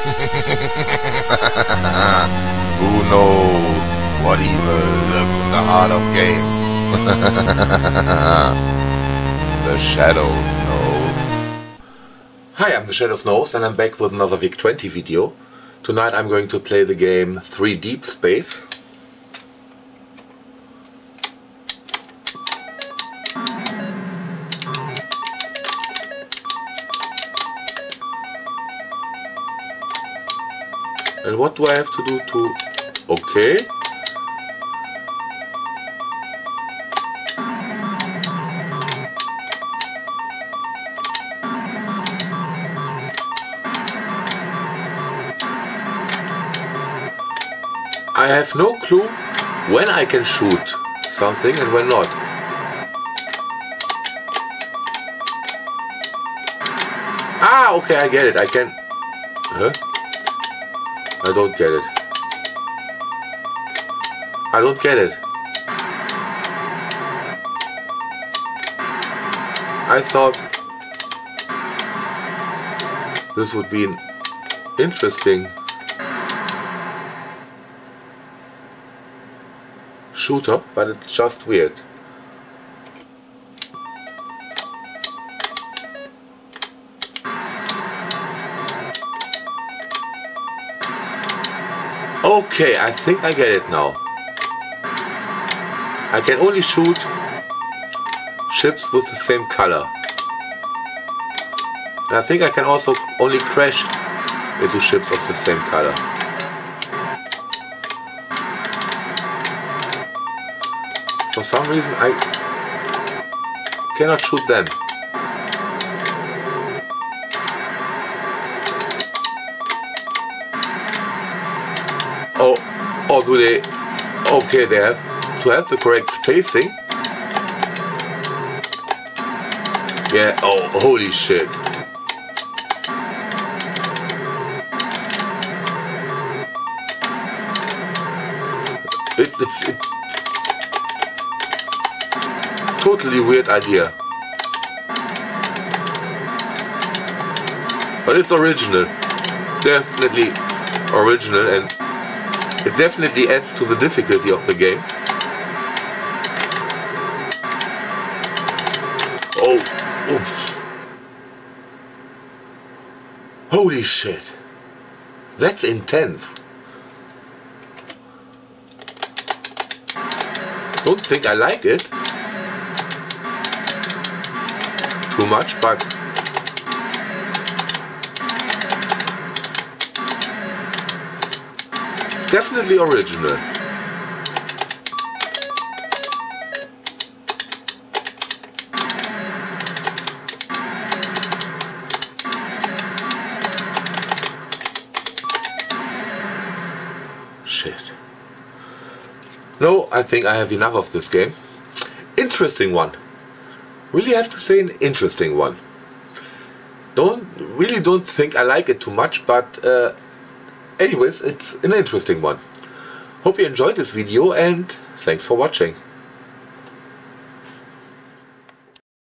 Who knows what evil lurks in the heart of game? the Shadows knows. Hi, I'm the Shadow Knows and I'm back with another VIC-20 video. Tonight I'm going to play the game 3 Deep Space. And what do I have to do to... Okay. I have no clue when I can shoot something and when not. Ah, okay, I get it. I can... Huh? I don't get it. I don't get it. I thought this would be an interesting shooter, but it's just weird. Okay, I think I get it now. I can only shoot ships with the same color. And I think I can also only crash into ships of the same color. For some reason I cannot shoot them. Oh, oh, do they? Okay, they have to have the correct spacing. Yeah. Oh, holy shit. It, it, it, totally weird idea. But it's original. Definitely original and it definitely adds to the difficulty of the game. Oh, oops. Holy shit. That's intense. Don't think I like it too much, but definitely original. Shit. No, I think I have enough of this game. Interesting one. Really have to say an interesting one. Don't really don't think I like it too much, but uh, anyways, it's an interesting one. Hope you enjoyed this video and thanks for watching.